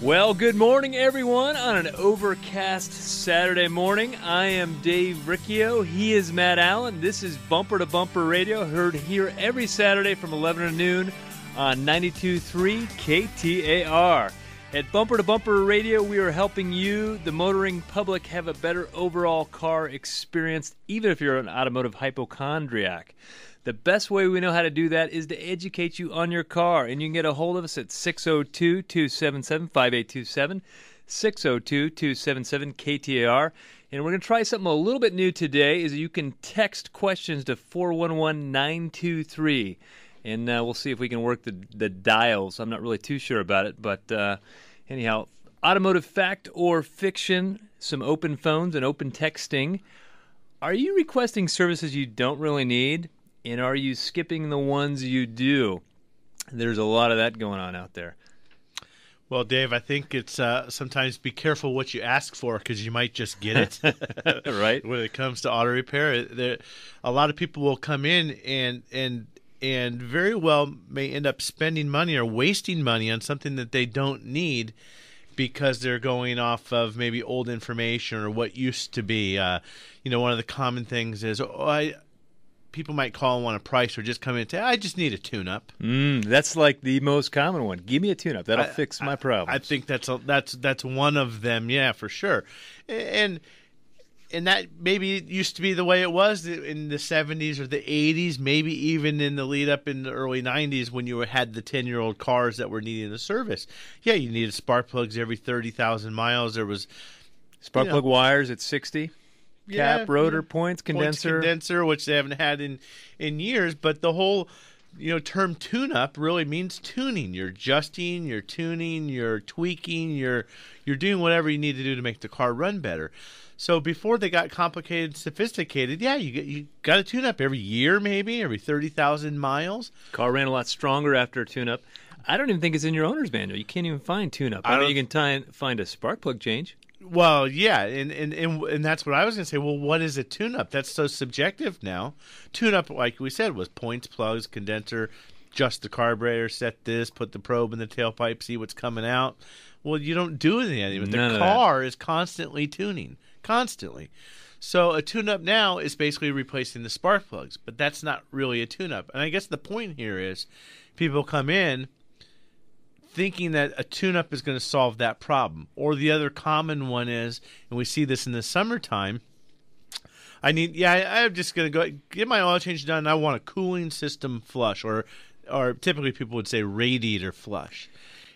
Well, good morning, everyone, on an overcast Saturday morning. I am Dave Riccio. He is Matt Allen. This is Bumper to Bumper Radio, heard here every Saturday from 11 to noon on 92.3 KTAR. At Bumper to Bumper Radio, we are helping you, the motoring public, have a better overall car experience, even if you're an automotive hypochondriac. The best way we know how to do that is to educate you on your car, and you can get a hold of us at 602 277 5827. 602 277 KTAR. And we're going to try something a little bit new today is you can text questions to 411 923 and uh, we'll see if we can work the, the dials. I'm not really too sure about it, but uh, anyhow, automotive fact or fiction, some open phones and open texting. Are you requesting services you don't really need? And are you skipping the ones you do? There's a lot of that going on out there. Well, Dave, I think it's uh, sometimes be careful what you ask for because you might just get it. right. When it comes to auto repair, there, a lot of people will come in and and and very well may end up spending money or wasting money on something that they don't need because they're going off of maybe old information or what used to be. Uh, you know, one of the common things is, oh, I people might call and want a price or just come in and say, I just need a tune up. Mm, that's like the most common one. Give me a tune up. That'll I, fix my problem. I think that's a, that's that's one of them. Yeah, for sure. And and that maybe it used to be the way it was in the 70s or the 80s, maybe even in the lead up in the early 90s when you had the 10 year old cars that were needing the service. Yeah, you needed spark plugs every 30,000 miles. There was spark you know, plug wires at 60 yeah, cap, rotor, yeah. points, condenser, points, condenser, which they haven't had in in years. But the whole you know term tune up really means tuning. You're adjusting, you're tuning, you're tweaking, you're you're doing whatever you need to do to make the car run better. So before they got complicated, sophisticated, yeah, you get, you got to tune up every year, maybe every thirty thousand miles. Car ran a lot stronger after a tune up. I don't even think it's in your owner's manual. You can't even find tune up. I, I mean, you can tie, find a spark plug change. Well, yeah, and, and and and that's what I was going to say. Well, what is a tune-up? That's so subjective now. Tune-up, like we said, was points, plugs, condenser, just the carburetor, set this, put the probe in the tailpipe, see what's coming out. Well, you don't do anything anymore. The car is constantly tuning, constantly. So a tune-up now is basically replacing the spark plugs, but that's not really a tune-up. And I guess the point here is, people come in thinking that a tune up is going to solve that problem. Or the other common one is, and we see this in the summertime. I need, yeah, I, am just going to go get my oil change done. I want a cooling system flush, or, or typically people would say radiator flush.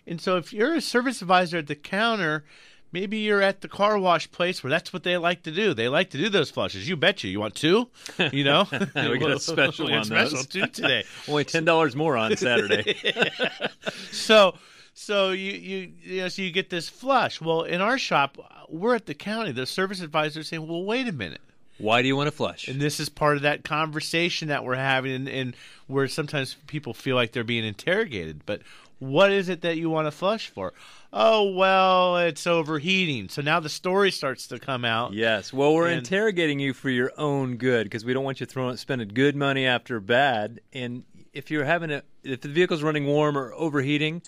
And so if you're a service advisor at the counter, maybe you're at the car wash place where that's what they like to do. They like to do those flushes. You bet You You want two? You know, we got a special we on special those. two today. Only ten dollars more on Saturday. so so you you you know so you get this flush. Well, in our shop, we're at the county. The service advisor is saying, "Well, wait a minute." Why do you want to flush? And this is part of that conversation that we're having, and, and where sometimes people feel like they're being interrogated. But what is it that you want to flush for? Oh, well, it's overheating. So now the story starts to come out. Yes. Well, we're And- interrogating you for your own good because we don't want you throwing spending good money after bad. And if you're having a if the vehicle's running warm or overheating,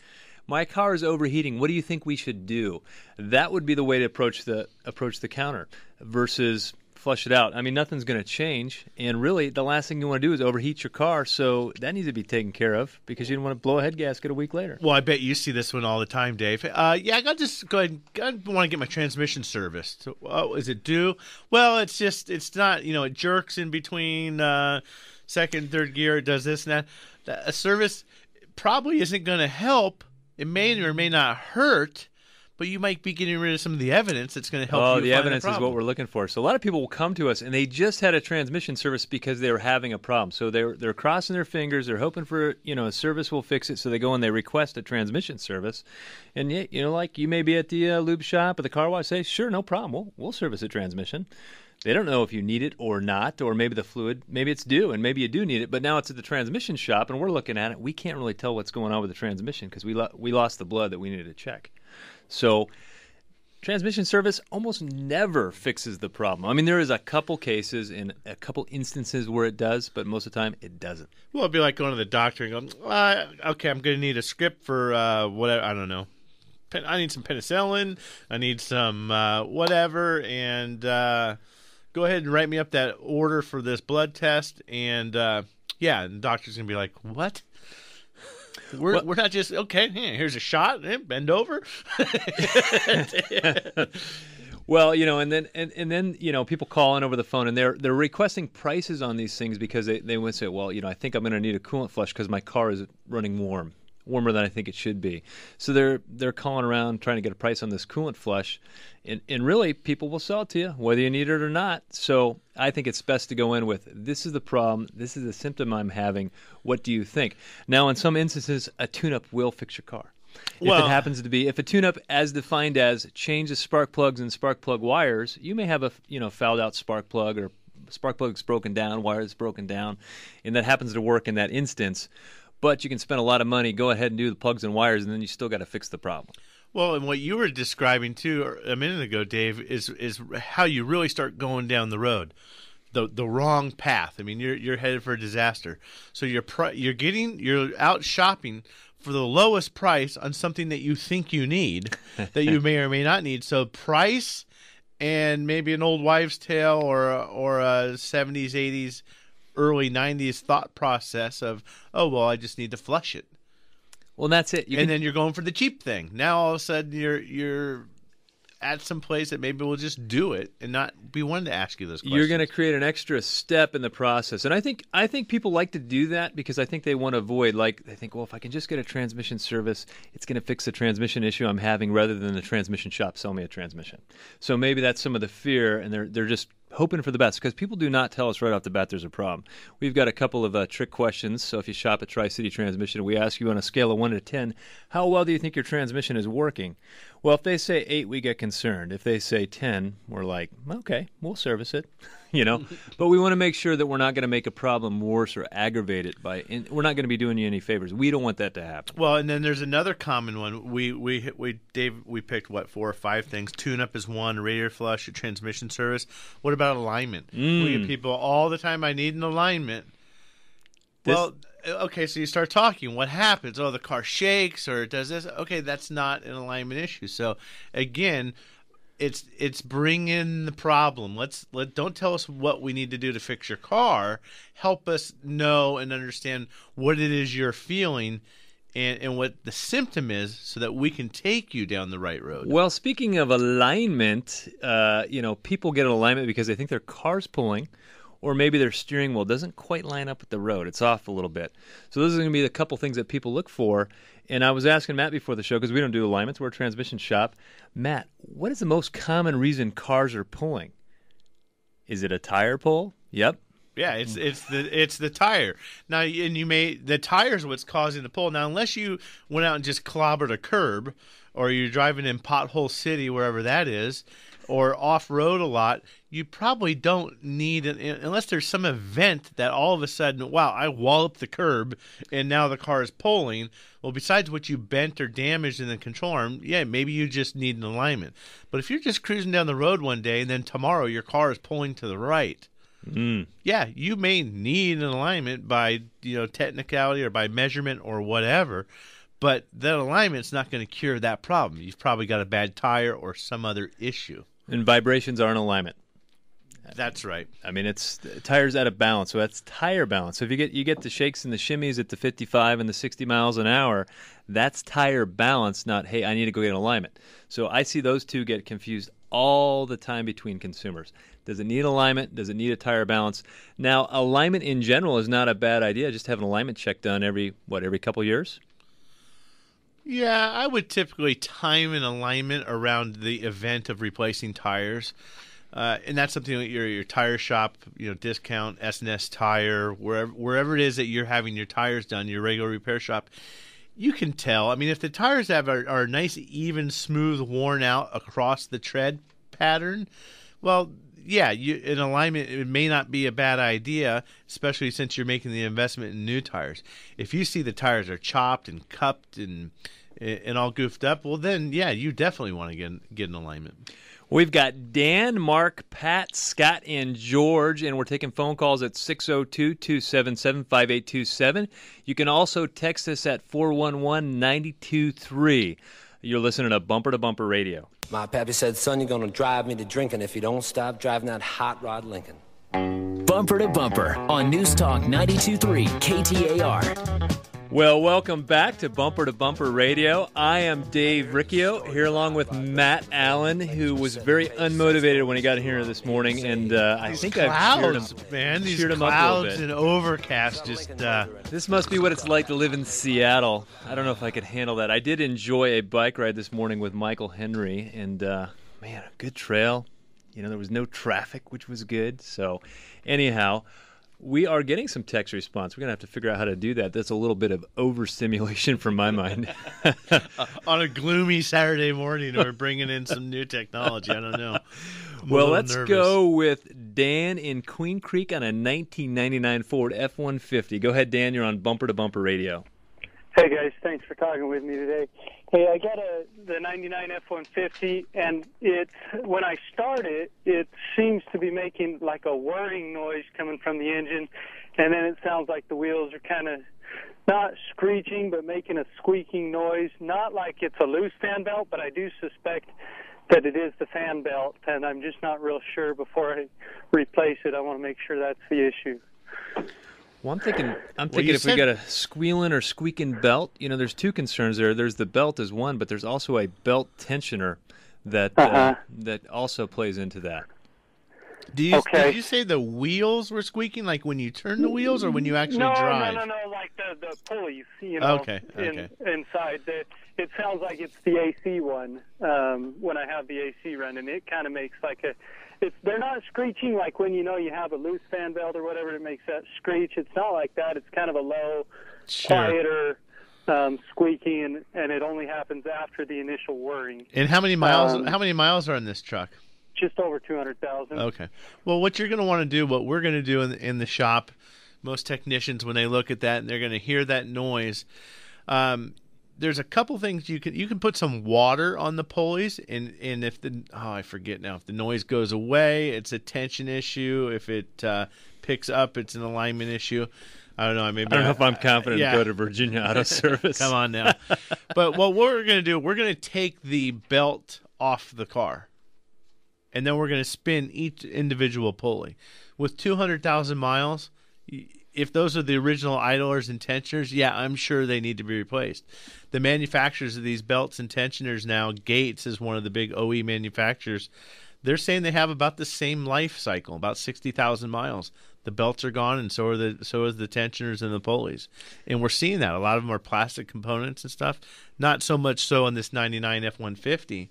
my car is overheating. What do you think we should do? That would be the way to approach the approach the counter versus flush it out. I mean, nothing's going to change, and really, the last thing you want to do is overheat your car. So that needs to be taken care of because you don't want to blow a head gasket a week later. Well, I bet you see this one all the time, Dave. Uh, yeah, I got just go ahead. I want to get my transmission serviced. Oh, is it due? Well, it's just it's not. You know, it jerks in between uh, second, third gear. It does this and. That- A service probably isn't going to help. It may or may not hurt, but you might be getting rid of some of the evidence that's going to help. Oh, the evidence is what we're looking for. So a lot of people will come to us and they just had a transmission service because they were having a problem. So they're they're crossing their fingers. They're hoping for you know a service will fix it. So they go and they request a transmission service, and yeah, you know like you may be at the uh, lube shop or the car wash. Say sure, no problem. We'll we'll service a transmission. They don't know if you need it or not, or maybe the fluid, maybe it's due, and maybe you do need it. But now it's at the transmission shop, and we're looking at it. We can't really tell what's going on with the transmission because we lo- we lost the blood that we needed to check. So transmission service almost never fixes the problem. I mean, there is a couple cases and a couple instances where it does, but most of the time it doesn't. Well, it'd be like going to the doctor and going, uh, "Okay, I'm going to need a script for uh, whatever I don't know, I need some penicillin, I need some uh, whatever, and uh, go ahead and write me up that order for this blood test, and uh, yeah, and the doctor's gonna be like, what? We're, Well- we're not just okay. Here's a shot. Bend over. Well, you know, and then and, and then you know people call in over the phone and they're they're requesting prices on these things because they they would say, well, you know, I think I'm going to need a coolant flush because my car is running warm, warmer than I think it should be. So they're they're calling around trying to get a price on this coolant flush, and and really people will sell it to you whether you need it or not. So I think it's best to go in with this is the problem, this is the symptom I'm having. What do you think? Now, in some instances, a tune-up will fix your car. If Well- it happens to be, if a tune-up, as defined as change the spark plugs and spark plug wires, you may have a you know fouled out spark plug or spark plug's broken down, wire is broken down, and that happens to work in that instance. But you can spend a lot of money, go ahead and do the plugs and wires, and then you still got to fix the problem. Well, and what you were describing too er, a minute ago, Dave, is is how you really start going down the road, the the wrong path. I mean, you're you're headed for a disaster. So you're pri- you're getting you're out shopping for the lowest price on something that you think you need, that you may or may not need. So price and maybe an old wives' tale or or a seventies, eighties, early nineties thought process of oh well, I just need to flush it Well, that's it. You and can, then you're going for the cheap thing. Now all of a sudden you're you're at some place that maybe we'll just do it and not be one to ask you those questions. you're going to create an extra step in the process and i think i think people like to do that because i think they want to avoid like they think well if i can just get a transmission service it's going to fix the transmission issue i'm having rather than the transmission shop sell me a transmission so maybe that's some of the fear and they're they're just hoping for the best because people do not tell us right off the bat there's a problem. We've got a couple of uh, trick questions so if you shop at tri-city transmission we ask you on a scale of 1 to 10 how well do you think your transmission is working? Well if they say 8 we get concerned. If they say 10 we're like okay we'll service it you know but we want to make sure that we're not going to make a problem worse or aggravate it by we're not going to be doing you any favors we don't want that to happen well, and then there's another common one. We we we Dave we picked what four or five things. Tune up is one. Radiator flush, a transmission service. What about alignment? We Mm. get people all the time. I need an alignment. This- well, okay, so you start talking. What happens? Oh, the car shakes or it does this. Okay, that's not an alignment issue. So again, it's it's bringing the problem. Let's let don't tell us what we need to do to fix your car. Help us know and understand what it is you're feeling. And, and what the symptom is, so that we can take you down the right road. Well, speaking of alignment, uh, you know, people get an alignment because they think their car's pulling, or maybe their steering wheel doesn't quite line up with the road. It's off a little bit. So those are going to be the couple things that people look for. And I was asking Matt before the show because we don't do alignments. We're a transmission shop. Matt, what is the most common reason cars are pulling? Is it a tire pull? Yep. Yeah, it's it's the it's the tire now, and you may the tire's what's causing the pull. Now, unless you went out and just clobbered a curb, or you're driving in Pothole City, wherever that is, or off road a lot, you probably don't need an unless there's some event that all of a sudden, wow, I walloped the curb and now the car is pulling. Well, besides what you bent or damaged in the control arm, yeah, maybe you just need an alignment. But if you're just cruising down the road one day and then tomorrow your car is pulling to the right Mm. yeah, you may need an alignment by you know technicality or by measurement or whatever, but that alignment's not going to cure that problem. You've probably got a bad tire or some other issue. And vibrations are in alignment. That's right. I mean, it's tire's out of balance, so that's tire balance. So if you get you get the shakes and the shimmies at the 55 and the 60 miles an hour, that's tire balance, not hey, I need to go get an alignment. So I see those two get confused all the time between consumers. Does it need alignment? Does it need a tire balance? Now, alignment in general is not a bad idea. Just have an alignment check done every what every couple years. Yeah, I would typically time an alignment around the event of replacing tires. Uh, and that's something that your your tire shop, you know, discount S&S tire, wherever wherever it is that you're having your tires done, your regular repair shop, you can tell. I mean, if the tires have are, are nice, even, smooth, worn out across the tread pattern, well, yeah, you, an alignment it may not be a bad idea, especially since you're making the investment in new tires. If you see the tires are chopped and cupped and and all goofed up, well, then yeah, you definitely want to get get an alignment. We've got Dan, Mark, Pat, Scott, and George, and we're taking phone calls at 602 277 5827. You can also text us at 411 923. You're listening to Bumper to Bumper Radio. My pappy said, son, you're gonna drive me to drinking if you don't stop driving that hot rod Lincoln. Bumper to Bumper on News Talk 92.3 KTAR. Well, welcome back to Bumper to Bumper Radio. I am Dave Riccio here along with Matt Allen, who was very unmotivated when he got here this morning, and uh, I think clouds, I've cheered him, man. These cheered him up a clouds little bit. and overcast just. Uh, This must be what it's like to live in Seattle. I don't know if I could handle that. I did enjoy a bike ride this morning with Michael Henry, and uh, man, a good trail. You know, there was no traffic, which was good. So, anyhow, we are getting some text response. We're gonna have to figure out how to do that. That's a little bit of overstimulation from my mind. on a gloomy Saturday morning, or bringing in some new technology. I don't know. I'm well, let's nervous. go with Dan in Queen Creek on a 1999 Ford F-150. Go ahead, Dan. You're on Bumper to Bumper Radio. Hey guys, thanks for talking with me today. Hey, I got a the '99 F-150, and it's when I start it, it seems to be making like a whirring noise coming from the engine, and then it sounds like the wheels are kind of not screeching, but making a squeaking noise. Not like it's a loose fan belt, but I do suspect that it is the fan belt, and I'm just not real sure. Before I replace it, I want to make sure that's the issue. Well, I'm thinking, I'm thinking you if we got a squealing or squeaking belt, you know, there's two concerns there. There's the belt as one, but there's also a belt tensioner that uh, Uh-huh. that also plays into that. Do you, Okay. Did you say the wheels were squeaking, like when you turn the wheels, or when you actually no, drive? No, no, no, like the the pulleys, you know, Okay, okay. In, inside. The, it sounds like it's the AC one um, when I have the AC running. It kind of makes like a. It's they're not screeching like when you know you have a loose fan belt or whatever that makes that screech. It's not like that. It's kind of a low, Sure. quieter um, squeaking, and, and it only happens after the initial whirring. And how many miles? Um, how many miles are in this truck? Just over two hundred thousand. Okay. Well, what you're going to want to do, what we're going to do in, in the shop, most technicians when they look at that and they're going to hear that noise. Um, there's a couple things you can you can put some water on the pulleys and and if the oh I forget now if the noise goes away it's a tension issue if it uh, picks up it's an alignment issue I don't know maybe I don't know if I'm confident yeah. to go to Virginia Auto Service. Come on now. but what we're going to do, we're going to take the belt off the car. And then we're going to spin each individual pulley. With 200,000 miles, y- if those are the original idlers and tensioners, yeah, I'm sure they need to be replaced. The manufacturers of these belts and tensioners now, Gates is one of the big OE manufacturers. They're saying they have about the same life cycle, about 60,000 miles. The belts are gone, and so are the so is the tensioners and the pulleys, and we're seeing that. A lot of them are plastic components and stuff. Not so much so on this '99 F-150,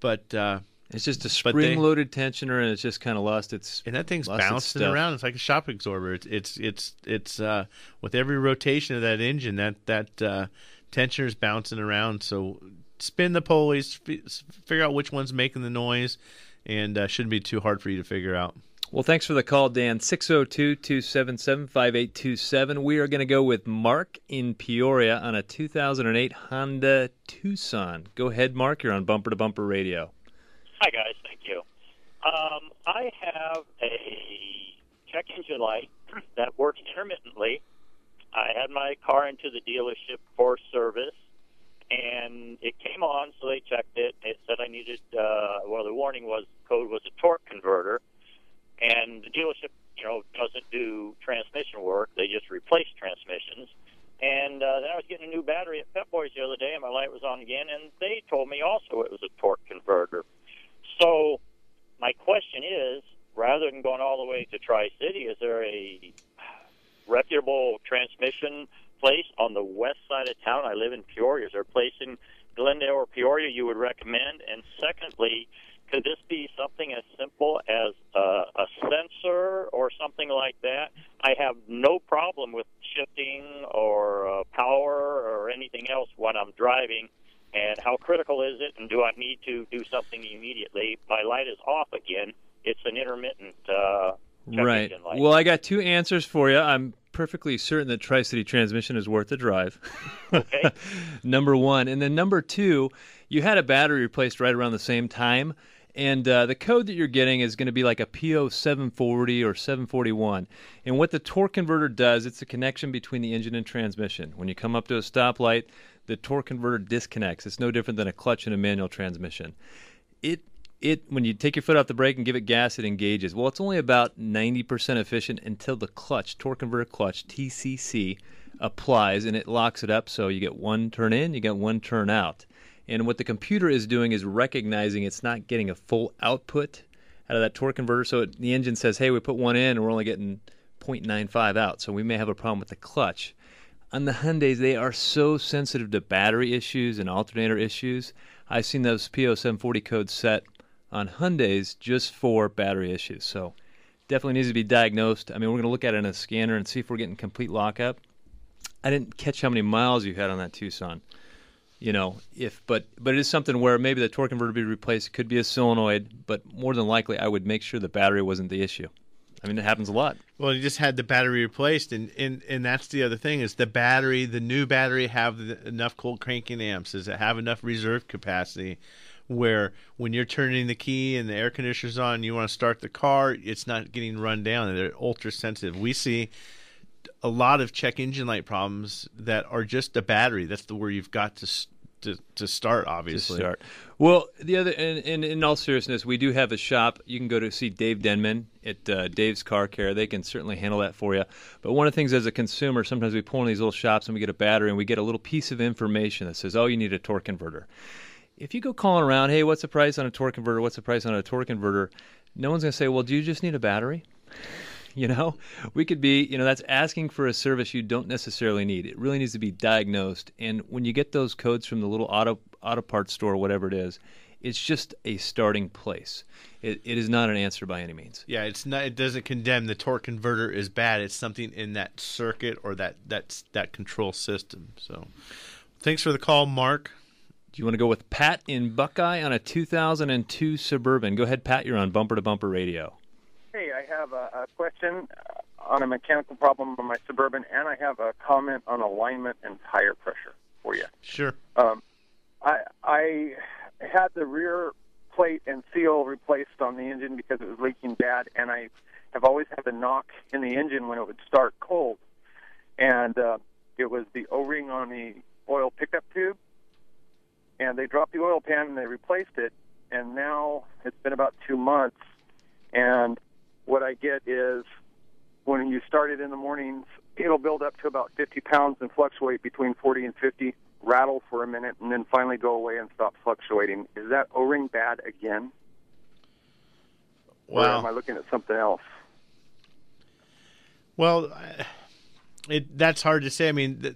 but uh, It's just a spring-loaded tensioner, and it's just kind of lost its. and that thing's bouncing around. It's like a shock absorber. It's it's it's it's uh, with every rotation of that engine, that that uh, tensioner's bouncing around. So spin the pulleys, f- figure out which one's making the noise, and uh, shouldn't be too hard for you to figure out. Well, thanks for the call, Dan. 602 277 5827. We are going to go with Mark in Peoria on a 2008 Hyundai Tucson. Go ahead, Mark. You're on Bumper to Bumper Radio. Hi, guys. Thank you. Um, I have a check engine light that works intermittently. I had my car into the dealership for service, and it came on, so they checked it. It said I needed, uh, well, the warning was code was a torque converter, and the dealership, you know, doesn't do transmission work. They just replace transmissions. And uh, then I was getting a new battery at Pep Boys the other day, and my light was on again, and they told me also it was a torque converter. So my question is, rather than going all the way to Tri City, is there a reputable transmission place on the west side of town? I live in Peoria. Is there a place in Glendale or Peoria you would recommend? And secondly, could this be something as simple as uh, a sensor or something like that? I have no problem with shifting or uh, power or anything else when I'm driving. And how critical is it? And do I need to do something immediately? My light is off again. It's an intermittent uh, right. light. Well, I got two answers for you. I'm perfectly certain that Tri City Transmission is worth the drive. Okay. number one. And then number two, you had a battery replaced right around the same time. And uh, the code that you're getting is going to be like a P0 740 or 741. And what the torque converter does, it's a connection between the engine and transmission. When you come up to a stoplight, the torque converter disconnects. It's no different than a clutch in a manual transmission. It it when you take your foot off the brake and give it gas, it engages. Well, it's only about 90% efficient until the clutch, torque converter clutch, TCC, applies and it locks it up. So you get one turn in, you get one turn out. And what the computer is doing is recognizing it's not getting a full output out of that torque converter. So it, the engine says, "Hey, we put one in, and we're only getting 0.95 out. So we may have a problem with the clutch." On the Hyundais, they are so sensitive to battery issues and alternator issues. I've seen those P0740 codes set on Hyundais just for battery issues. So definitely needs to be diagnosed. I mean, we're going to look at it in a scanner and see if we're getting complete lockup. I didn't catch how many miles you had on that Tucson you know, if but but it is something where maybe the torque converter be replaced. It could be a solenoid, but more than likely, I would make sure the battery wasn't the issue. I mean, it happens a lot. Well, you just had the battery replaced, and, and, and that's the other thing is the battery, the new battery, have the, enough cold cranking amps? Does it have enough reserve capacity? Where when you're turning the key and the air conditioner's on, you want to start the car, it's not getting run down. They're ultra sensitive. We see a lot of check engine light problems that are just a battery. That's the where you've got to to, to start. Obviously, to start. Well, the other, and, and, in all seriousness, we do have a shop. You can go to see Dave Denman at uh, Dave's Car Care. They can certainly handle that for you. But one of the things as a consumer, sometimes we pull in these little shops and we get a battery and we get a little piece of information that says, "Oh, you need a torque converter." If you go calling around, "Hey, what's the price on a torque converter? What's the price on a torque converter?" No one's going to say, "Well, do you just need a battery?" you know? We could be you know that's asking for a service you don't necessarily need. It really needs to be diagnosed. And when you get those codes from the little auto auto parts store whatever it is it's just a starting place. It, it is not an answer by any means. Yeah it's not it doesn't condemn. The torque converter is bad. It's something in that circuit or that that that control system. So thanks for the call mark. Do you want to go with pat in buckeye on a 2002 suburban? Go ahead pat. You're on bumper to bumper radio Hey, I have a, a question on a mechanical problem on my Suburban, and I have a comment on alignment and tire pressure for you. Sure. Um, I I had the rear plate and seal replaced on the engine because it was leaking bad, and I have always had the knock in the engine when it would start cold, and uh, it was the O-ring on the oil pickup tube, and they dropped the oil pan and they replaced it, and now it's been about two months, and what I get is when you start it in the mornings, it'll build up to about 50 pounds and fluctuate between 40 and 50, rattle for a minute, and then finally go away and stop fluctuating. Is that O-ring bad again? Well, or am I looking at something else? Well, it that's hard to say. I mean,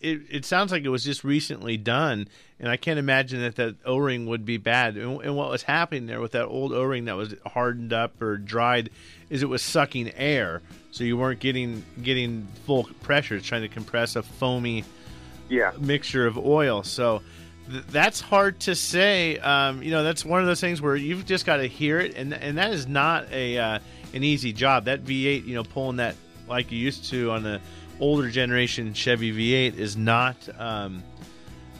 it it sounds like it was just recently done, and I can't imagine that that O ring would be bad. And, and, what was happening there with that old O ring that was hardened up or dried is it was sucking air, so you weren't getting getting full pressure. It's trying to compress a foamy yeah. mixture of oil. So th- that's hard to say. Um, you know, that's one of those things where you've just got to hear it, and and that is not a uh, an easy job. That V8, you know, pulling that like you used to on the older generation Chevy V8 is not um,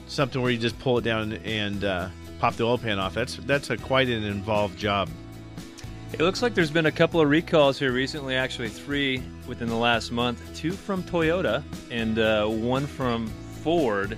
something where you just pull it down and uh, pop the oil pan off. That's that's a quite an involved job. It looks like there's been a couple of recalls here recently, actually three within the last month. Two from Toyota and uh, one from Ford.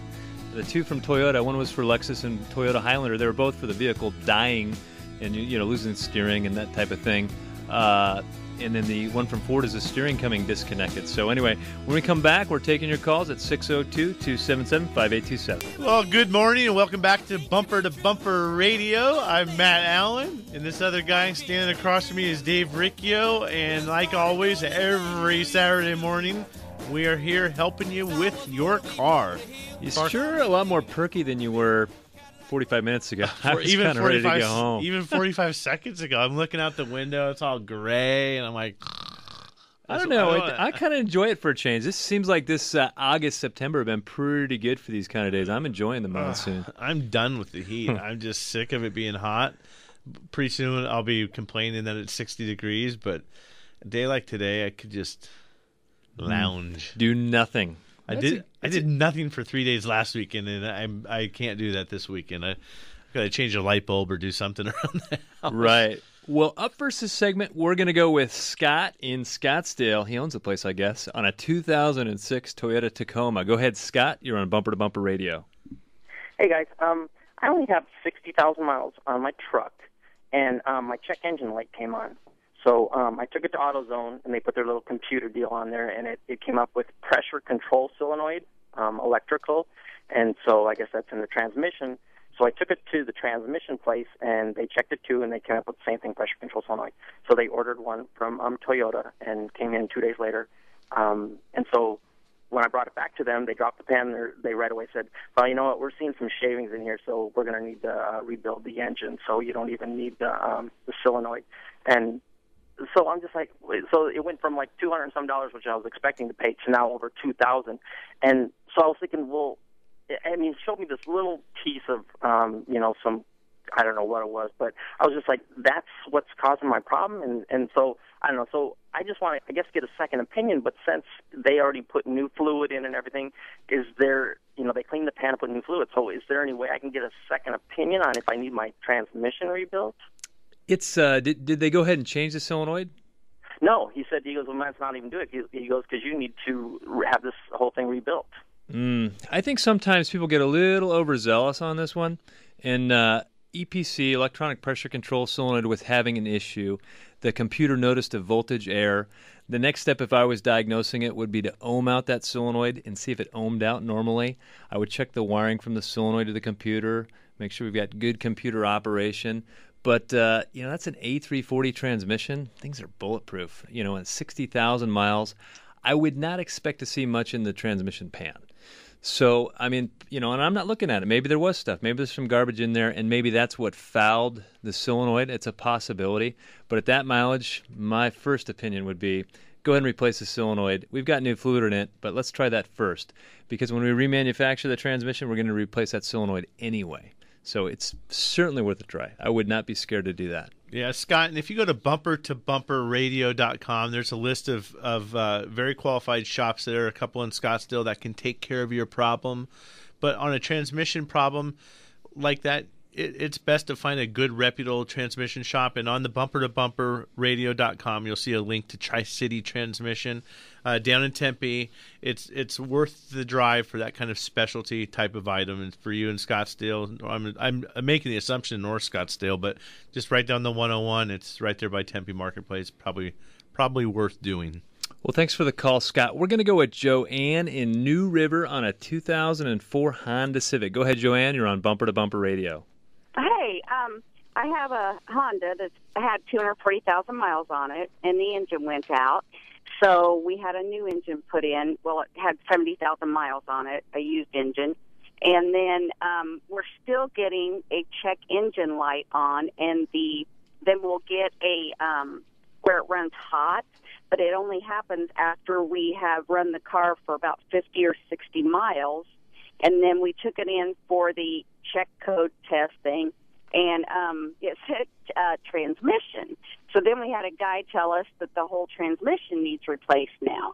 The two from Toyota, one was for Lexus and Toyota Highlander. They were both for the vehicle dying and you know losing steering and that type of thing. Uh, and then the one from Ford is the steering coming disconnected. So anyway, when we come back, we're taking your calls at 602-277-5827. Well, good morning and welcome back to Bumper to Bumper Radio. I'm Matt Allen, and this other guy standing across from me is Dave Riccio. And like always, every Saturday morning, we are here helping you with your car. You're sure a lot more perky than you were 45 minutes ago. I was even 45, ready to go home. Even 45 seconds ago, I'm looking out the window. It's all gray, and I'm like, I don't know. I, I kind of enjoy it for a change. This seems like this uh, August, September have been pretty good for these kind of days. I'm enjoying the monsoon. Uh, I'm done with the heat. I'm just sick of it being hot. Pretty soon, I'll be complaining that it's 60 degrees, but a day like today, I could just lounge, do nothing. I did. I did nothing for three days last weekend, and I I can't do that this weekend. I got to change a light bulb or do something around the house. Right. Well, up first this segment, we're going to go with Scott in Scottsdale. He owns the place, I guess, on a 2006 Toyota Tacoma. Go ahead, Scott. You're on Bumper to Bumper Radio. Hey guys, um, I only have sixty thousand miles on my truck, and um, my check engine light came on. So um, I took it to AutoZone, and they put their little computer deal on there, and it, it came up with pressure control solenoid, um, electrical, and so I guess that's in the transmission. So I took it to the transmission place, and they checked it too, and they came up with the same thing, pressure control solenoid. So they ordered one from um, Toyota, and came in two days later. Um, and so when I brought it back to them, they dropped the. They're, they right away said, "Well, you know what? We're seeing some shavings in here, so we're going to need to uh, rebuild the engine. So you don't even need the um, the solenoid." And so I'm just like, so it went from like two hundred and some dollars, which I was expecting to pay, to now over two thousand. And so I was thinking, well, I mean, showed me this little piece of, um, you know, some, I don't know what it was, but I was just like, that's what's causing my problem. And and so I don't know. So I just want to, I guess, get a second opinion. But since they already put new fluid in and everything, is there, you know, they cleaned the pan and put new fluid. So is there any way I can get a second opinion on if I need my transmission rebuilt? It's uh, did did they go ahead and change the solenoid? No, he said he goes, well, let's not even do it. He, he goes because you need to have this whole thing rebuilt. Mm, I think sometimes people get a little overzealous on this one, and uh, EPC electronic pressure control solenoid was having an issue. The computer noticed a voltage error. The next step, if I was diagnosing it, would be to ohm out that solenoid and see if it ohmed out normally. I would check the wiring from the solenoid to the computer, make sure we've got good computer operation. But uh, you know that's an A340 transmission. Things are bulletproof. You know, at 60,000 miles, I would not expect to see much in the transmission pan. So, I mean, you know, and I'm not looking at it. Maybe there was stuff. Maybe there's some garbage in there, and maybe that's what fouled the solenoid. It's a possibility. But at that mileage, my first opinion would be go ahead and replace the solenoid. We've got new fluid in it, but let's try that first. Because when we remanufacture the transmission, we're going to replace that solenoid anyway. So it's certainly worth a try. I would not be scared to do that. Yeah, Scott, and if you go to bumper to bumperradio.com, there's a list of, of uh, very qualified shops there, a couple in Scottsdale that can take care of your problem. But on a transmission problem like that, it, it's best to find a good reputable transmission shop. And on the bumper to bumper radio.com, you'll see a link to Tri City Transmission uh, down in Tempe. It's it's worth the drive for that kind of specialty type of item. And for you in Scottsdale, I'm, I'm, I'm making the assumption North Scottsdale, but just right down the 101, it's right there by Tempe Marketplace. Probably probably worth doing. Well, thanks for the call, Scott. We're going to go with Joanne in New River on a 2004 Honda Civic. Go ahead, Joanne. You're on Bumper to Bumper Radio. Hey, um, I have a Honda that had 240,000 miles on it, and the engine went out. So we had a new engine put in. Well, it had 70,000 miles on it, a used engine. And then um, we're still getting a check engine light on, and the then we'll get a um, where it runs hot, but it only happens after we have run the car for about 50 or 60 miles. And then we took it in for the check code testing, and um, it said uh, transmission. So then we had a guy tell us that the whole transmission needs replaced now.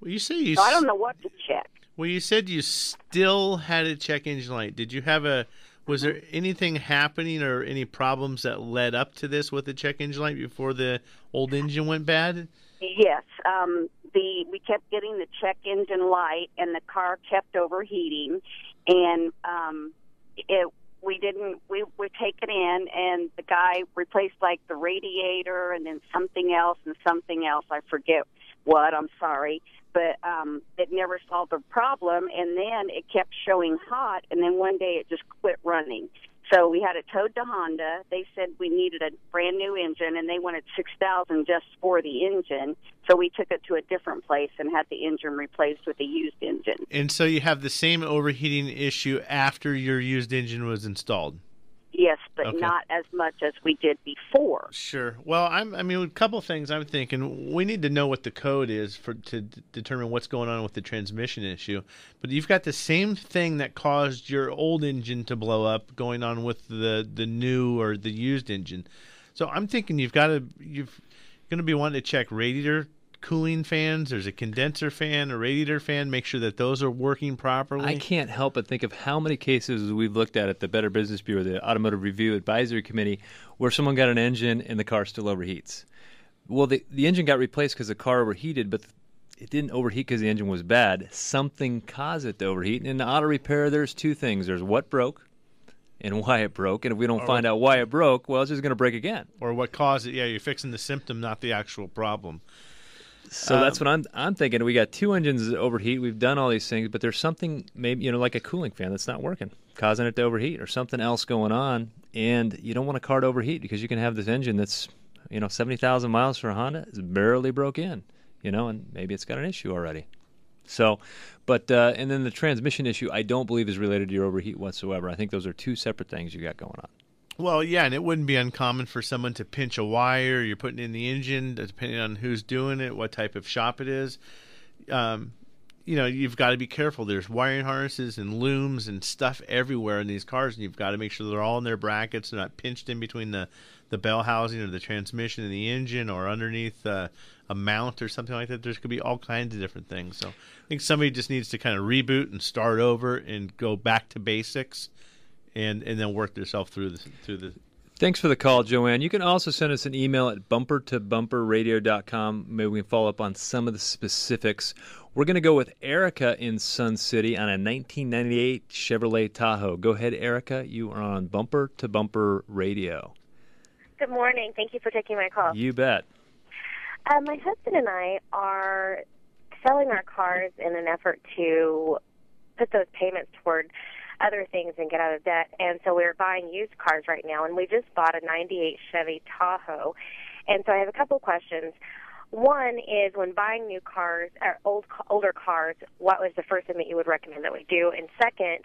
Well, you say you. So I don't know what to check. Well, you said you still had a check engine light. Did you have a? Was there anything happening or any problems that led up to this with the check engine light before the old engine went bad? Yes, um, the we kept getting the check engine light, and the car kept overheating, and um, it we didn't we we take it in and the guy replaced like the radiator and then something else and something else. I forget what i'm sorry. But um it never solved the problem and then it kept showing hot and then one day it just quit running so we had it towed to Honda. They said we needed a brand new engine, and they wanted six thousand just for the engine. So we took it to a different place and had the engine replaced with a used engine. And so you have the same overheating issue after your used engine was installed. But Okay. not as much as we did before. Sure. Well, I'm. I mean, a couple things I'm thinking. We need to know what the code is for to d- determine what's going on with the transmission issue. But you've got the same thing that caused your old engine to blow up going on with the the new or the used engine. So I'm thinking you've got to you've going to be wanting to check radiator cooling fans. There's a condenser fan, a radiator fan. Make sure that those are working properly. I can't help but think of how many cases we've looked at at the Better Business Bureau, the Automotive Review Advisory Committee, where someone got an engine and the car still overheats. Well, the the engine got replaced because the car overheated, but it didn't overheat because the engine was bad. Something caused it to overheat. And in auto repair, there's two things: there's what broke, and why it broke. And if we don't Or- find out why it broke, well, it's just going to break again. or what caused it. Yeah, you're fixing the symptom, not the actual problem. So that's Um, what I'm I'm thinking. We got two engines that overheat. We've done all these things, but there's something maybe you know like a cooling fan that's not working, causing it to overheat, or something else going on. And you don't want a car to overheat because you can have this engine that's you know seventy thousand miles for a Honda is barely broke in, you know, and maybe it's got an issue already. So, but uh, and then the transmission issue, I don't believe is related to your overheat whatsoever. I think those are two separate things you got going on. Well, yeah, and it wouldn't be uncommon for someone to pinch a wire. You're putting in the engine, depending on who's doing it, what type of shop it is. Um, you know, you've got to be careful. There's wiring harnesses and looms and stuff everywhere in these cars, and you've got to make sure they're all in their brackets. They're not pinched in between the the bell housing or the transmission and the engine, or underneath uh, a mount or something like that. There's could be all kinds of different things. So I think somebody just needs to kind of reboot and start over and go back to basics, and and then work yourself through the through the Thanks for the call, Joanne. You can also send us an email at bumper to bumperradio.com. Maybe we can follow up on some of the specifics. We're going to go with Erica in Sun City on a 1998 Chevrolet Tahoe. Go ahead, Erica. You are on Bumper to Bumper Radio. Good morning. Thank you for taking my call. You bet. Uh, my husband and I are selling our cars in an effort to put those payments toward other things and get out of debt. And so we're buying used cars right now, and we just bought a 98 Chevy Tahoe. And so I have a couple questions. One is when buying new cars or old older cars, what was the first thing that you would recommend that we do? And second,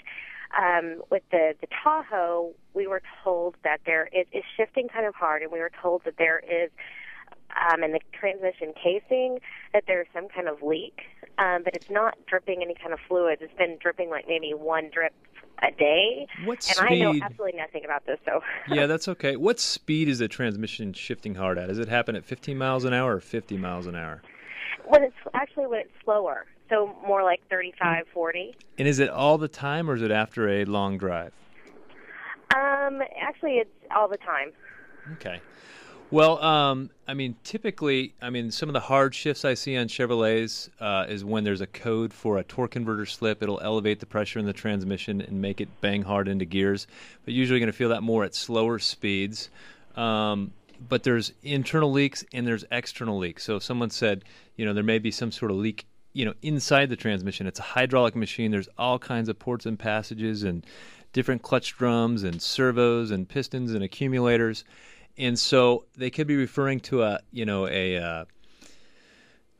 um, with the the Tahoe, we were told that there is shifting kind of hard, and we were told that there is um, in the transmission casing that there's some kind of leak, um, but it's not dripping any kind of fluids. It's been dripping like maybe one drip a day. What and I know absolutely nothing about this, so Yeah, that's okay. What speed is the transmission shifting hard at? Does it happen at 15 miles an hour or 50 miles an hour? when it's actually when it's slower, so more like 35, 40. And is it all the time or is it after a long drive? Um, actually, it's all the time. Okay. Well, um, I mean, typically, I mean, some of the hard shifts I see on Chevrolets uh, is when there's a code for a torque converter slip. It'll elevate the pressure in the transmission and make it bang hard into gears. But usually, you're going to feel that more at slower speeds. Um, but there's internal leaks and there's external leaks. So if someone said, you know, there may be some sort of leak, you know, inside the transmission. It's a hydraulic machine. There's all kinds of ports and passages and different clutch drums and servos and pistons and accumulators. And so they could be referring to a, you know, a, uh,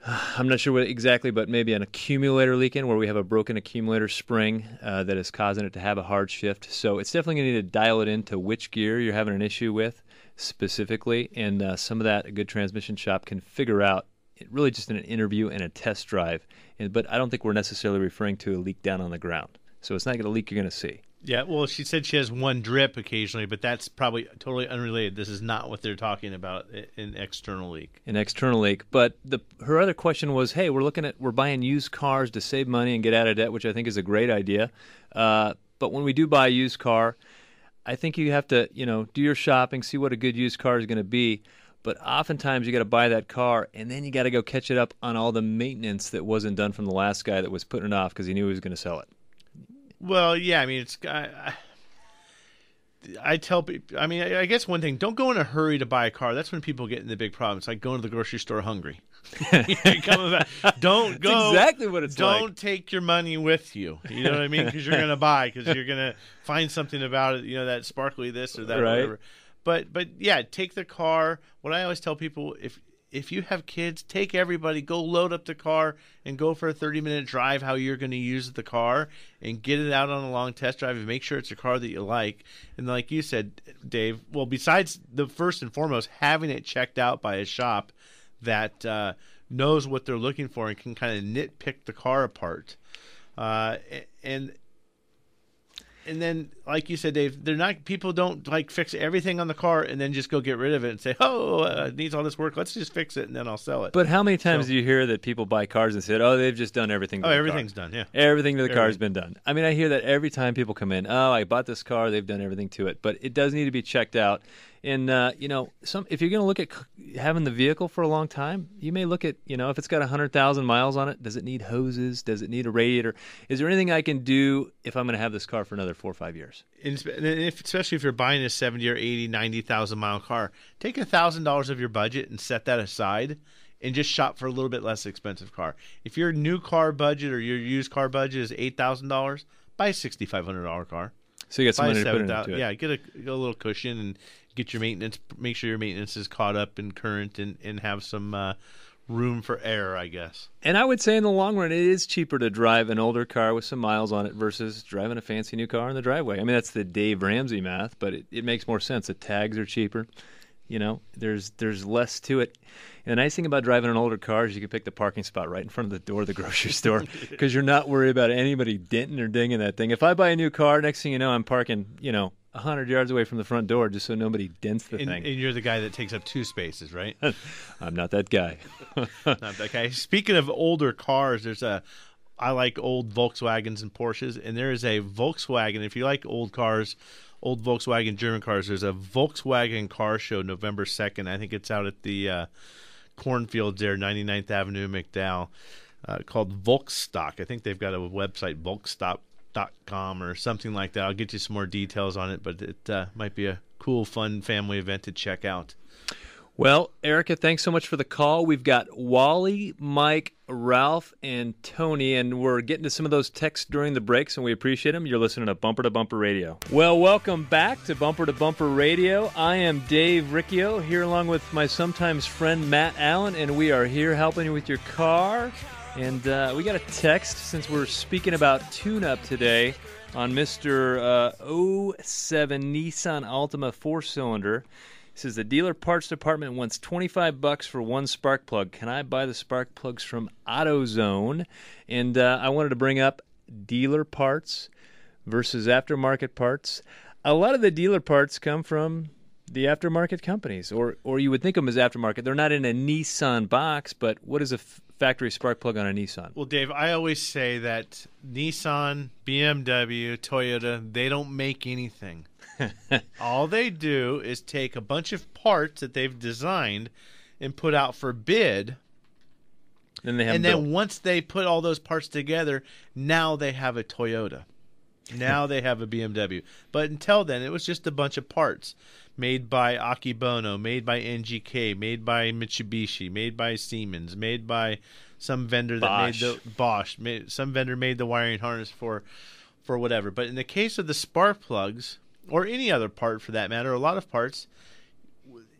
I'm not sure what exactly, but maybe an accumulator leaking where we have a broken accumulator spring uh, that is causing it to have a hard shift. So it's definitely going to need to dial it into which gear you're having an issue with specifically. And uh, some of that a good transmission shop can figure out it really just in an interview and a test drive. And, but I don't think we're necessarily referring to a leak down on the ground. So it's not going to leak you're going to see. Yeah, well, she said she has one drip occasionally, but that's probably totally unrelated. This is not what they're talking about in external leak. an external leak. But the her other question was, hey, we're looking at we're buying used cars to save money and get out of debt, which I think is a great idea. Uh, but when we do buy a used car, I think you have to you know do your shopping, see what a good used car is going to be. But oftentimes you got to buy that car, and then you got to go catch it up on all the maintenance that wasn't done from the last guy that was putting it off because he knew he was going to sell it. Well, yeah, I mean, it's. I, I, tell people, I mean, I, I guess one thing: don't go in a hurry to buy a car. That's when people get in the big problem. It's like going to the grocery store hungry. You're coming back. Don't That's go. exactly what it's like. don't like. take your money with you. You know what I mean? Because you're going to buy. Because you're going to find something about it. You know that sparkly this or that or whatever. But but yeah, take the car. What I always tell people if if you have kids, take everybody, go load up the car and go for a 30 minute drive how you're going to use the car and get it out on a long test drive and make sure it's a car that you like. And like you said, Dave, well, besides the first and foremost, having it checked out by a shop that uh, knows what they're looking for and can kind of nitpick the car apart. Uh, and and then like you said, Dave, they're not people don't like fix everything on the car and then just go get rid of it and say, "Oh, uh, it needs all this work. Let's just fix it and then I'll sell it." But how many times So- do you hear that people buy cars and said, "Oh, they've just done everything"? To Oh, everything's car. done, yeah. everything to the car's been done. I mean, I hear that every time people come in. Oh, I bought this car; they've done everything to it, but it does need to be checked out. And uh, you know, some if you're going to look at c- having the vehicle for a long time, you may look at you know if it's got hundred thousand miles on it. Does it need hoses? Does it need a radiator? Is there anything I can do if I'm going to have this car for another four or five years? And and if, especially if you're buying a 70 or 80, 90,000 mile car, take a thousand dollars of your budget and set that aside and just shop for a little bit less expensive car. If your new car budget or your used car budget is eight thousand dollars, buy a sixty five hundred dollar car. So you got some money to put into it. Yeah, get a, get a little cushion and get your maintenance. Make sure your maintenance is caught up and current, and and have some uh, room for error, I guess. And I would say in the long run, it is cheaper to drive an older car with some miles on it versus driving a fancy new car in the driveway. I mean, that's the Dave Ramsey math, but it, it makes more sense. The tags are cheaper. You know, there's there's less to it. And the nice thing about driving an older car is you can pick the parking spot right in front of the door of the grocery store because you're not worried about anybody denting or dinging that thing. If I buy a new car, next thing you know, I'm parking, you know, hundred yards away from the front door just so nobody dents the And, thing. and you're the guy that takes up two spaces, right? I'm not that guy. Not that guy. Speaking of older cars, there's a. I like old Volkswagens and Porsches, and there is a Volkswagen. If you like old cars, old Volkswagen German cars, there's a Volkswagen car show November second. I think it's out at the uh, cornfields there, 99th Avenue, McDowell, uh, called Volkstock. I think they've got a website, Volksstock.com or something like that. I'll get you some more details on it, but it uh, might be a cool, fun family event to check out. Well, Erica, thanks so much for the call. We've got Wally, Mike, Ralph, and Tony, and we're getting to some of those texts during the breaks, and we appreciate them. You're listening to Bumper to Bumper Radio. Well, welcome back to Bumper to Bumper Radio. I am Dave Riccio, here along with my sometimes friend Matt Allen, and we are here helping you with your car. And uh, we got a text since we're speaking about tune up today on Mr. Uh, 07 Nissan Altima four cylinder. Says the dealer parts department wants 25 bucks for one spark plug. Can I buy the spark plugs from AutoZone? And uh, I wanted to bring up dealer parts versus aftermarket parts. A lot of the dealer parts come from the aftermarket companies, or or you would think of them as aftermarket. They're not in a Nissan box, but what is a f- factory spark plug on a Nissan? Well, Dave, I always say that Nissan, BMW, Toyota, they don't make anything. All they do is take a bunch of parts that they've designed and put out for bid. Then they have and then built. once they put all those parts together, now they have a Toyota. Now they have a BMW. But until then, it was just a bunch of parts made by Akebono, made by NGK, made by Mitsubishi, made by Siemens, made by some vendor that Bosch. made the Bosch, made, some vendor made the wiring harness for for whatever. But in the case of the spark plugs or any other part for that matter, a lot of parts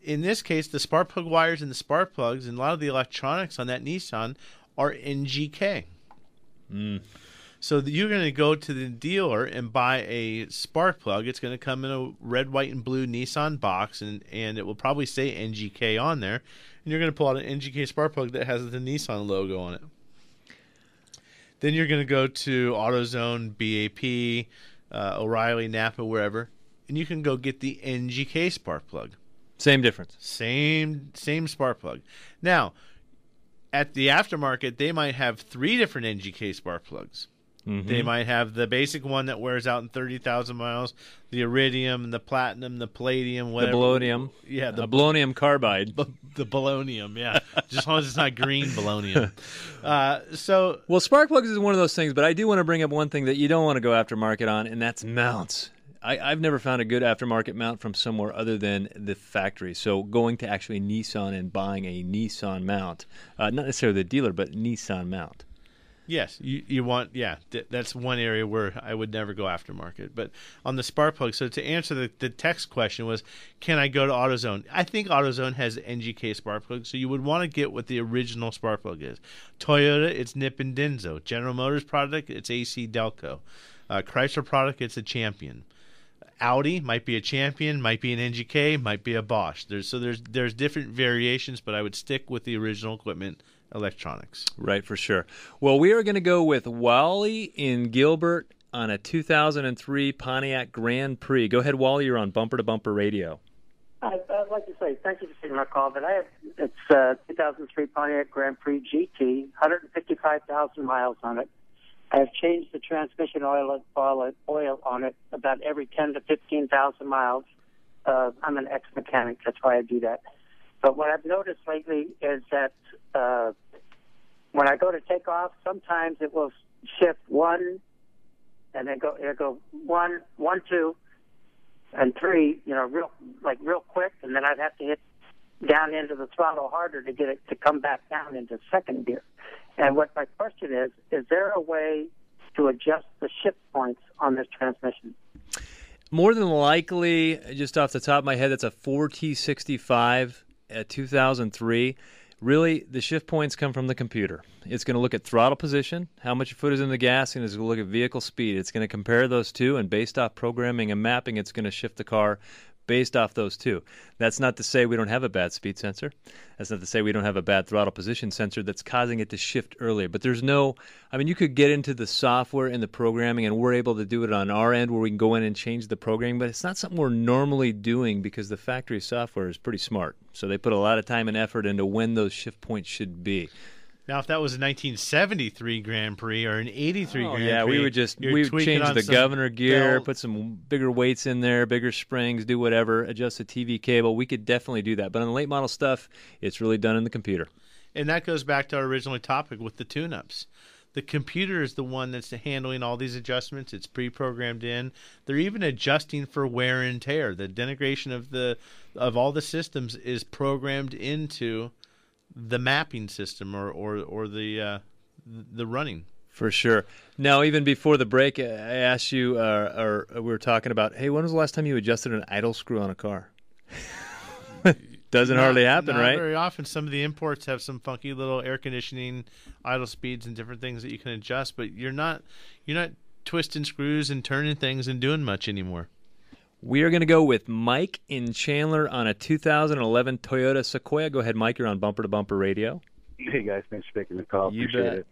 in this case, the spark plug wires and the spark plugs and a lot of the electronics on that Nissan are NGK. Mm. So you're going to go to the dealer and buy a spark plug. It's going to come in a red, white, and blue Nissan box, and, and it will probably say NGK on there. And you're going to pull out an NGK spark plug that has the Nissan logo on it. Then you're going to go to AutoZone, BAP, uh, O'Reilly, Napa, wherever, and you can go get the NGK spark plug. Same difference. Same same spark plug. Now, at the aftermarket, they might have three different NGK spark plugs. Mhm. They might have the basic one that wears out in thirty thousand miles, the iridium, the platinum, the palladium, The whatever. polonium. yeah, the a polonium carbide. the polonium, yeah. Just as long as it's not green polonium. Uh, so Well, spark plugs is one of those things, but I do want to bring up one thing that you don't want to go aftermarket on, and that's mounts. I, I've never found a good aftermarket mount from somewhere other than the factory. So going to actually Nissan and buying a Nissan mount, uh, not necessarily the dealer, but Nissan mount. Yes, you, you want yeah. Th- that's one area where I would never go aftermarket. But on the spark plug, so to answer the, the text question was, can I go to AutoZone? I think AutoZone has NGK spark plug, so you would want to get what the original spark plug is. Toyota, it's Nippon Denso. General Motors product, it's AC Delco. Uh, Chrysler product, it's a Champion. Audi might be a Champion, might be an NGK, might be a Bosch. There's so there's there's different variations, but I would stick with the original equipment electronics. Right, for sure. Well, we are going to go with Wally in Gilbert. on a 2003 Pontiac Grand Prix. Go ahead, Wally. You're on Bumper to Bumper Radio. I, I'd like to say thank you for taking my call, but I have it's uh, 2003 Pontiac Grand Prix GT, 155,000 miles on it. I have changed the transmission oil oil, oil on it about every 10 to 15,000 miles. Uh, I'm an ex-mechanic, that's why I do that. But what I've noticed lately is that uh, when I go to take off, sometimes it will shift one, and then go it'll go one, one, two, and three. You know, real like real quick, and then I'd have to hit down into the throttle harder to get it to come back down into second gear. And what my question is: Is there a way to adjust the shift points on this transmission? More than likely, just off the top of my head, that's a 4T65 at uh, 2003. Really, the shift points come from the computer. It's going to look at throttle position, how much your foot is in the gas, and it's going to look at vehicle speed. It's going to compare those two, and based off programming and mapping, it's going to shift the car based off those two. That's not to say we don't have a bad speed sensor. That's not to say we don't have a bad throttle position sensor that's causing it to shift earlier. But there's no, I mean, you could get into the software and the programming, and we're able to do it on our end where we can go in and change the programming, but it's not something we're normally doing because the factory software is pretty smart. So they put a lot of time and effort into when those shift points should be. Now, if that was a 1973 Grand Prix or an 83 Oh, Grand yeah, Prix, we would just we would change the governor gear, belt. put some bigger weights in there, bigger springs, do whatever, adjust the TV cable. We could definitely do that. But on the late model stuff, it's really done in the computer. And that goes back to our original topic with the tune-ups. The computer is the one that's handling all these adjustments. It's pre-programmed in. They're even adjusting for wear and tear. The denigration of the of all the systems is programmed into the mapping system or or or the uh, the running. For sure. Now, even before the break, I asked you, uh, or we were talking about, hey, when was the last time you adjusted an idle screw on a car? Doesn't Not- hardly happen, not right? Very often, some of the imports have some funky little air conditioning, idle speeds, and different things that you can adjust. But you're not you're not twisting screws and turning things and doing much anymore. We are going to go with Mike in Chandler on a 2011 Toyota Sequoia. Go ahead, Mike. You're on Bumper to Bumper Radio. Hey guys, thanks for taking the call. You Appreciate bet. it.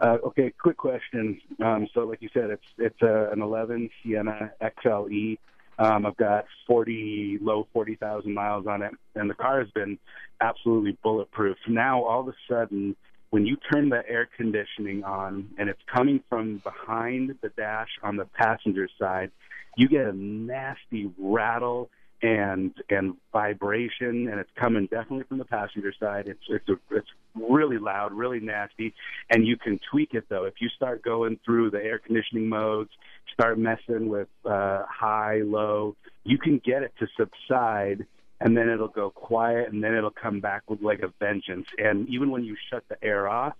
Uh, okay, quick question. Um, so, like you said, it's it's uh, an 11 Sienna XLE. Um, I've got 40 low 40,000 miles on it, and the car has been absolutely bulletproof. Now, all of a sudden, when you turn the air conditioning on, and it's coming from behind the dash on the passenger side, you get a nasty rattle and and vibration, and it's coming definitely from the passenger side. It's it's a, it's really loud, really nasty, and you can tweak it though. If you start going through the air conditioning modes, start messing with uh, high, low, you can get it to subside, and then it'll go quiet, and then it'll come back with like a vengeance. And even when you shut the air off,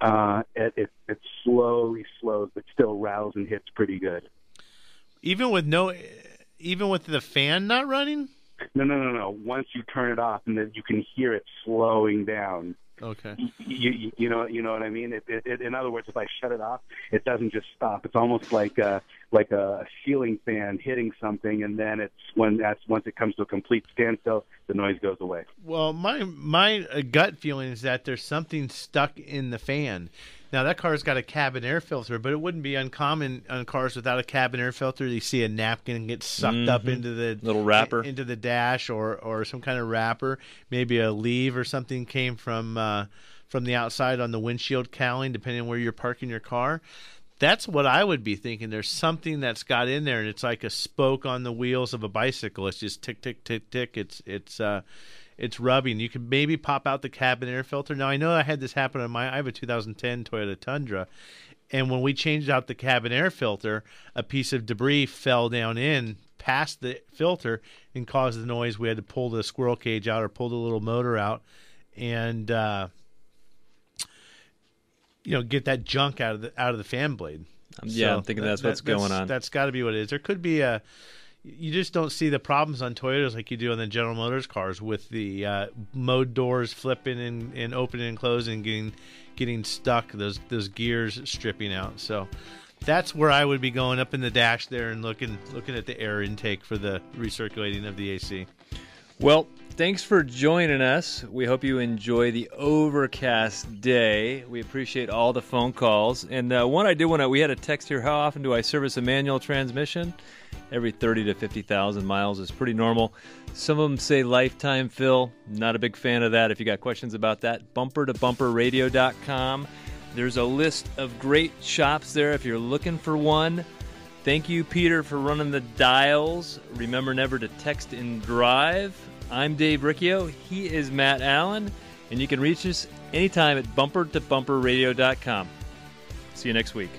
uh, it, it it slowly slows, but still rattles and hits pretty good. Even with no, even with the fan not running. No, no, no, no. Once you turn it off, and then you can hear it slowing down. Okay. You, you, you know, you know what I mean. It, it, it, in other words, if I shut it off, it doesn't just stop. It's almost like a, like a ceiling fan hitting something, and then it's when that's once it comes to a complete standstill, the noise goes away. Well, my my gut feeling is that there's something stuck in the fan. Now that car's got a cabin air filter, but it wouldn't be uncommon on cars without a cabin air filter. You see a napkin get sucked up Mhm. into the Little wrapper. into the dash, or or some kind of wrapper. Maybe a leave or something came from uh, from the outside on the windshield cowling, depending on where you're parking your car. That's what I would be thinking. There's something that's got in there, and it's like a spoke on the wheels of a bicycle. It's just tick, tick, tick, tick. It's it's uh, it's rubbing. You can maybe pop out the cabin air filter. Now I know I had this happen on my. I have a 2010 Toyota Tundra, and when we changed out the cabin air filter, a piece of debris fell down in past the filter and caused the noise. We had to pull the squirrel cage out or pull the little motor out, and uh, you know get that junk out of the out of the fan blade. Um, yeah, I'm thinking that's what's going on. That's got to be what it is. There could be a. You just don't see the problems on Toyotas like you do on the General Motors cars with the uh, mode doors flipping and, and opening and closing, getting getting stuck. Those those gears stripping out. So that's where I would be going up in the dash there and looking looking at the air intake for the recirculating of the AC. Well, thanks for joining us. We hope you enjoy the overcast day. We appreciate all the phone calls. And uh, one I did want to, we had a text here. How often do I service a manual transmission? Every 30 to 50,000 miles is pretty normal. Some of them say lifetime fill. Not a big fan of that. If you got questions about that, bumper to bumperradio.com. There's a list of great shops there if you're looking for one. Thank you, Peter, for running the dials. Remember never to text and drive. I'm Dave Riccio. He is Matt Allen. And you can reach us anytime at bumper to bumperradio.com. See you next week.